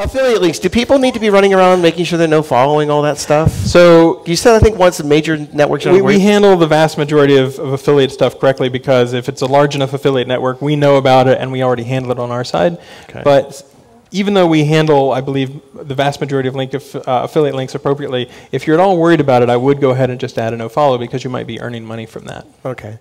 Affiliate links. Do people need to be running around making sure they're no following all that stuff? So You said I think once the major networks we, we handle the vast majority of, of affiliate stuff correctly because if it's a large enough affiliate network, we know about it and we already handle it on our side. Okay. But even though we handle, I believe, the vast majority of link aff- uh, affiliate links appropriately, if you're at all worried about it, I would go ahead and just add a no follow because you might be earning money from that. Okay.